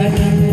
사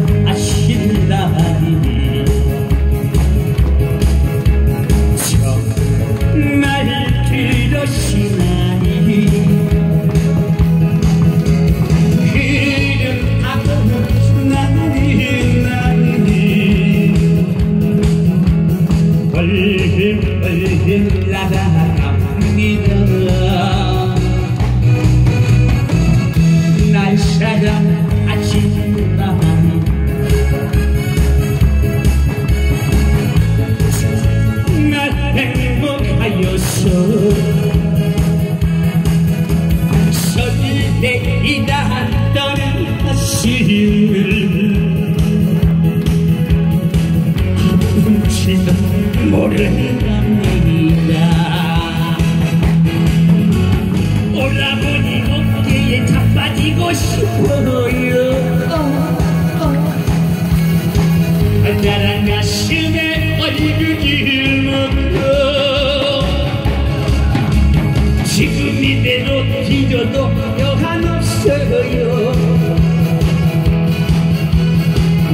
뒤져도 여한없어요.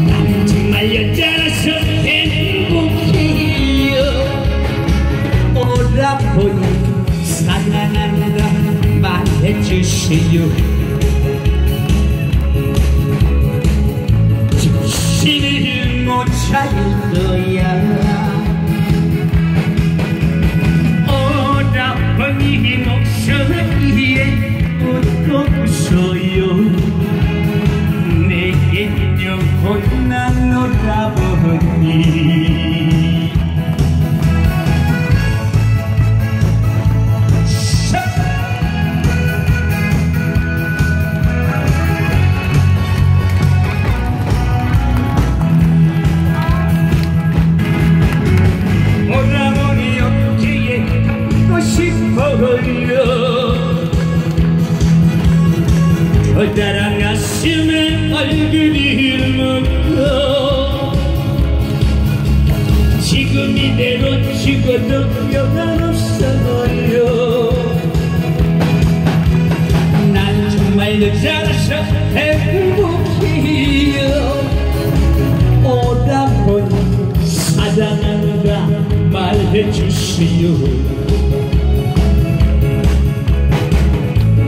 나는 정말 여자라서 행복해요. 오라버니 사랑한다 말해주세요 여자라서 행복해요 말해주세요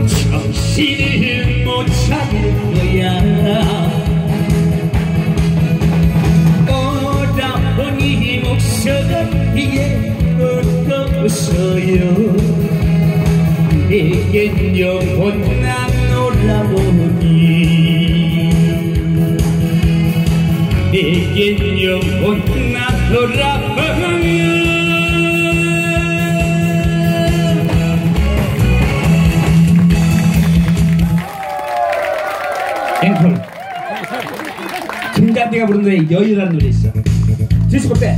정신을 못 차릴 거야 오라버니 목소리에 웃고 웃어요 내겐 영원한 앵콜. 김잔디가 부른 노래 여유라는 노래 있어. 디스코 때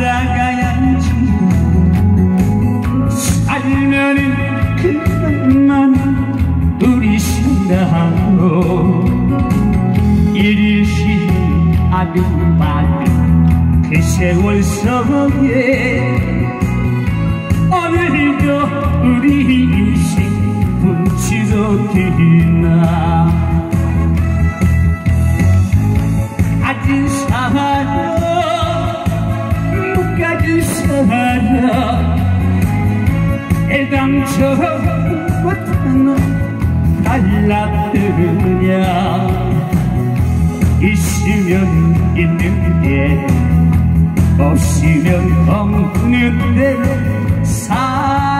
살아가야지 살면은 그것만 우리 신나고 이리시 아득바득 그 세월 속에 오늘도 우리 인생 훔치도기나. 가진 사람 못 가진 사람 애당초 못하나 달라드냐. 있으면 있는 게 없으면 없는 대로 살아가야지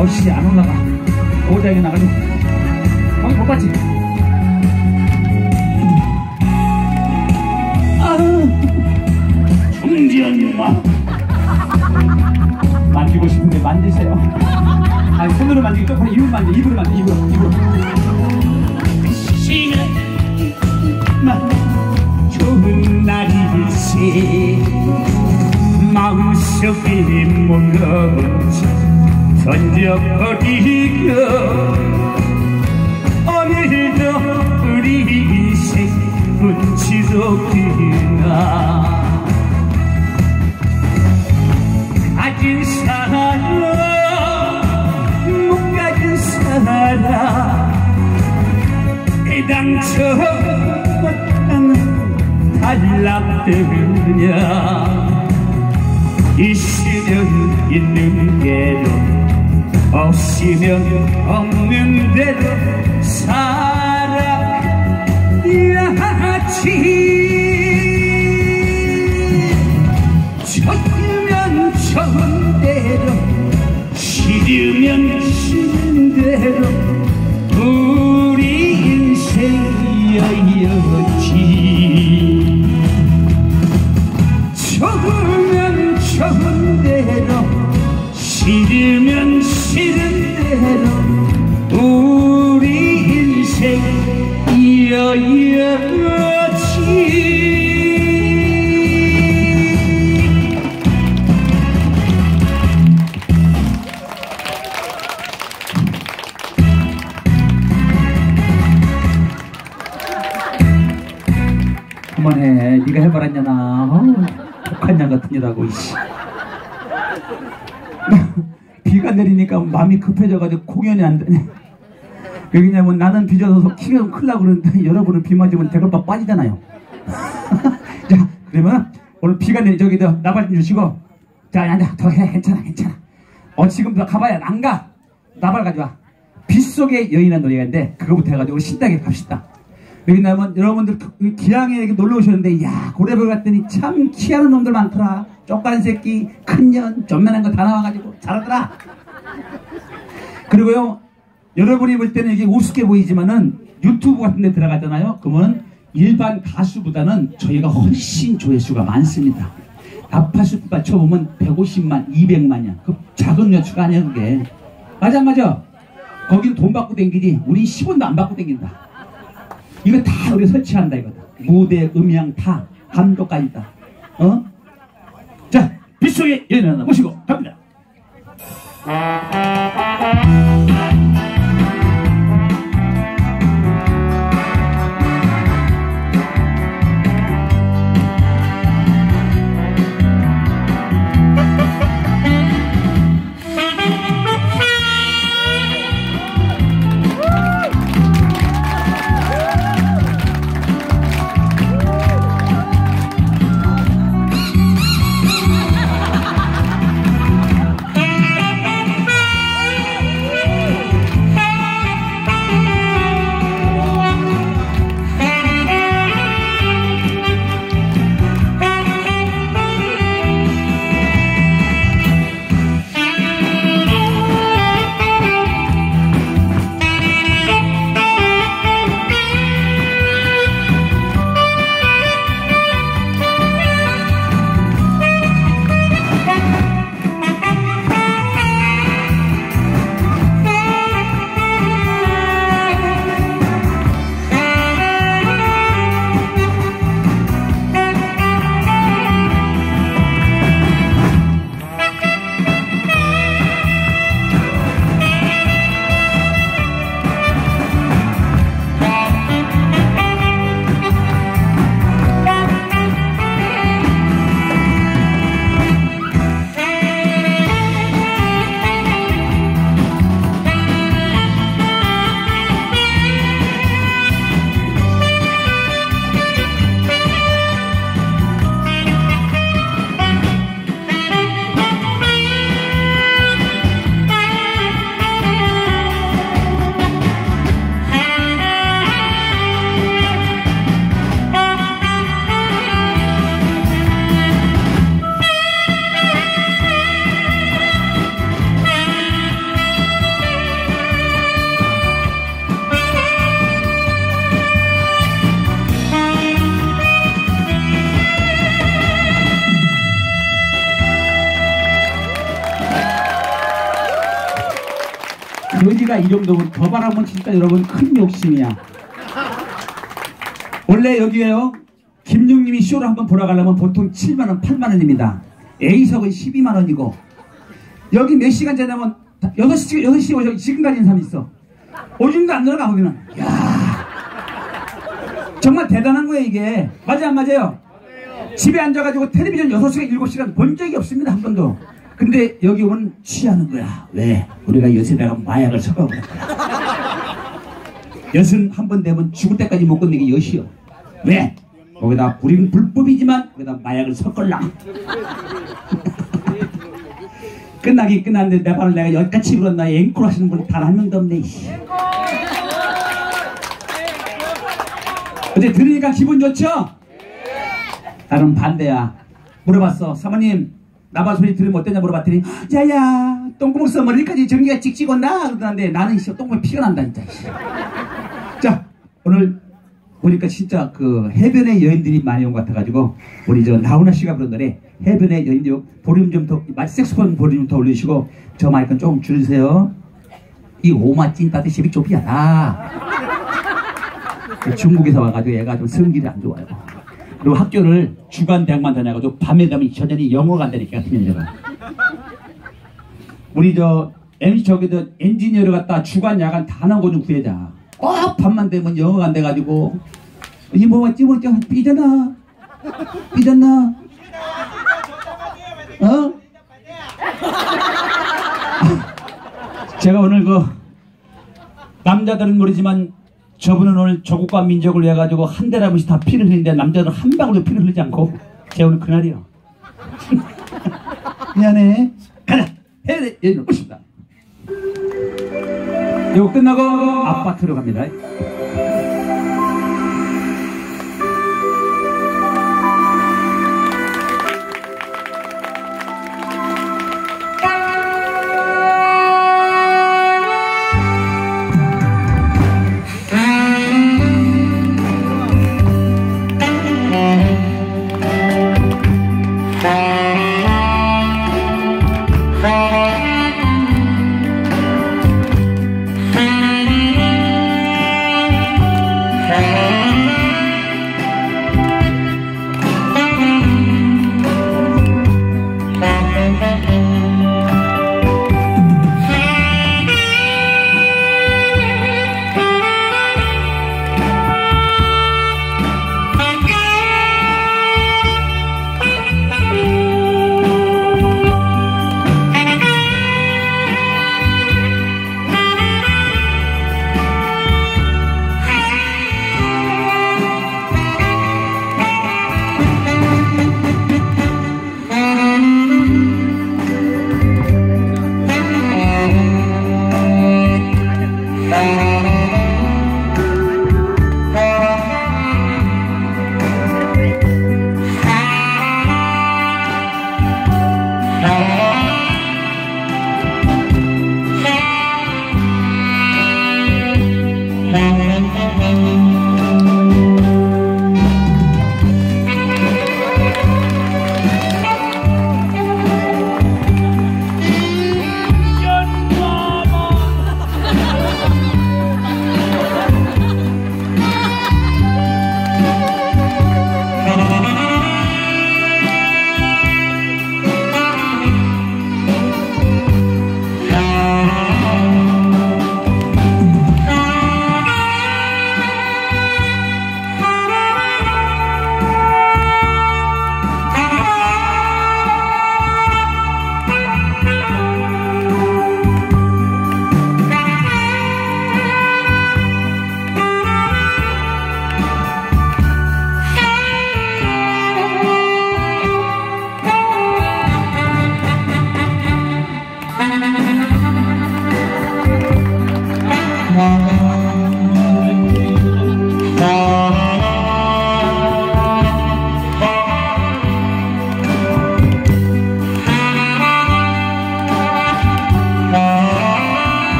아웃이 안 올라가. 오다이게 나가지고 방금 못 봤지? 정지한 마 만지고 싶은데 만지세요. 아니 손으로 만지기 조금 입으로 만져 입으로 만져 입으로 입으로. 좋은 날일세. 마음속에 몰라 져 던져버리고 오늘도 우리 인생 운치롭구나. 가진 사람 못 가진 사람 애당초 못하는 달락들이냐 있으면 있는 대로 없으면 없는 대로 살아 야지 그만해. 네가 해봐랐냐나. 어우, 독한 년 같은 이씨. 비가 내리니까 마음이 급해져가지고 공연이 안 되네. 왜냐면 나는 비 젖어서 키가 좀 크려고 그러는데 여러분은 비 맞으면 대걸박 빠지잖아요. 자, 그러면 오늘 비가 내리 저기도 나발 좀 주시고 자, 앉아. 더 해. 괜찮아, 괜찮아. 어, 지금부터 가봐야 안 가. 나발 가져와. 빗속의 여인한 노래가 있는데 그거부터 해가지고 신나게 갑시다. 왜냐면 여러분들 그 기양에 놀러 오셨는데 야 고래볼 갔더니 참 키하는 놈들 많더라. 쪽간 새끼, 큰년, 전면한 거 다 나와가지고 잘하더라. 그리고요 여러분이 볼 때는 이게 우습게 보이지만은 유튜브 같은 데 들어가잖아요. 그러면 일반 가수보다는 저희가 훨씬 조회수가 많습니다. 아파슈 맞춰보면 150만, 200만이야. 그 작은 여추가 아니야 그게. 맞아 안 맞아? 거긴 돈 받고 댕기지. 우린 10원도 안 받고 댕긴다. 이거 다 우리 설치한다 이거다. 무대, 음향 다 감독까지 다. 어? 자, 빗속에 여인 하나 모시고 갑니다. 거지가 이 정도면 더 바라면 진짜 여러분 큰 욕심이야. 원래 여기에요. 김용님이 쇼를 한번 보러 가려면 보통 7만원, 8만원입니다. A석은 12만원이고, 여기 몇 시간 자냐면 6시, 6시 오죠. 지금 가진 사람이 있어. 오줌도 안 들어가, 거기는. 야 정말 대단한 거예요, 이게. 맞아, 안 맞아요? 집에 앉아가지고 텔레비전 6시간, 7시간 본 적이 없습니다, 한 번도. 근데 여기 오면 취하는 거야. 왜? 우리가 여기다가 마약을 섞어버린 거야. 엿은 한번 되면 죽을 때까지 못 끊는 게 엿이요. 왜? 거기다 우리는 불법이지만 거기다 마약을 섞을라. 끝나긴 끝났는데 내 발을 내가 여기까지 불었나 앵콜 하시는 분 단 한 명도 없네. 어제 들으니까 기분 좋죠? 나는 반대야. 물어봤어. 사모님, 나발 소리 들으면 어떠냐 물어봤더니, 야야, 똥구멍 써 머리까지 전기가 찍찍 온다. 그러는데 나는 씨, 똥구멍 피가 난다, 진짜. 씨. 자, 오늘 보니까 진짜 그 해변의 여인들이 많이 온 것 같아가지고, 우리 저 나훈아 씨가 부른 노래, 해변의 여인들, 볼륨 좀 더, 마치 색소폰 볼륨 좀더 올리시고, 저 마이크 조금 줄이세요. 이 오마 찐따드 시비 좁이야, 나. 중국에서 와가지고 얘가 좀 성질이 안 좋아요. 그리고 학교를 주간 대학만 다녀가지고 밤에 가면 전현이 영어가 안 되니까 같은 년이가. 우리 저 MC 저기도 엔지니어를 갖다 주간 야간 다 나오고 좀 구해자. 꼭 밤만 되면 영어가 안 돼가지고 이모가 찌물 좀 삐졌나? 삐졌나? 어? 제가 오늘 그 남자들은 모르지만 저분은 오늘 조국과 민족을 위해 가지고 한 대라면서 다 피를 흘리는데 남자들은 한 방울도 피를 흘리지 않고 제 오늘 그날이요. 미안해. 가자. 해야 돼. 얘는 오십니다. 이거 끝나고 아파트로 갑니다.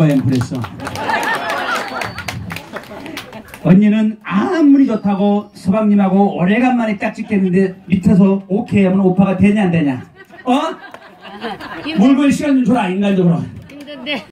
누가 앵콜했어? 언니는 아무리 좋다고 서방님하고 오래간만에 짝짓겠는데 밑에서 오케이 하면 오빠가 되냐 안 되냐? 어? 물건 시간 좀 줘라 인간적으로 힘든데